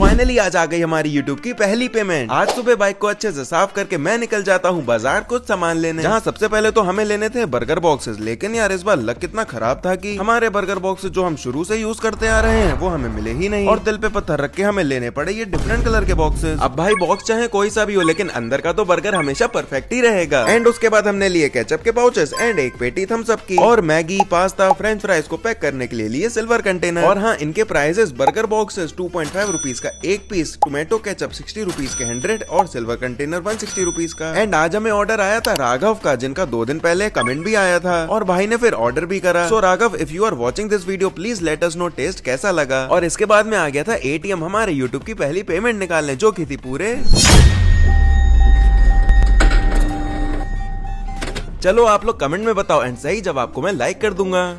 Finally आज आ गई हमारी यूट्यूब की पहली पेमेंट आज सुबह बाइक को अच्छे से साफ़ करके मैं निकल जाता हूँ बाज़ार कुछ सामान लेने. जहाँ सबसे पहले तो हमें लेने थे बर्गर बॉक्सेस लेकिन यार, इस बार लक कितना खराब था कि हमारे बर्गर बॉक्सेस जो हम शुरू से यूज़ करते आ रहे हैं, वो हमें मिले ही नहीं. और दिल पे पत्थर रख के हमें लेने पड़े ये डिफरेंट कलर के बॉक्सेस अब भाई बॉक्स चाहे कोई सा भी हो, लेकिन अंदर का तो बर्गर हमेशा परफेक्ट ही रहेगा. एंड उसके बाद हमने लिए केचप के पाउचेस एंड एक पेटी थम्स की. और मैगी पास्ता फ्रेंच फ्राइज को पैक करने के लिए लिए सिल्वर कंटेनर और हाँ इनके prices burger boxes two point five rupees का एक piece tomato ketchup sixty rupees के हंड्रेड और silver container one sixty rupees का। एंड आज हमें ऑर्डर आया था राघव का, जिनका दो दिन पहले कमेंट भी आया था। और भाई ने फिर ऑर्डर भी करा। So Raghav if you are watching this video please let us know taste कैसा लगा। और इसके बाद में आ गया था एटीएम हमारे यूट्यूब की पहली पेमेंट निकालने, जो की थी पूरे। चलो आप लोग कमेंट में बताओ एंड सही जवाब को मैं लाइक कर दूँगा।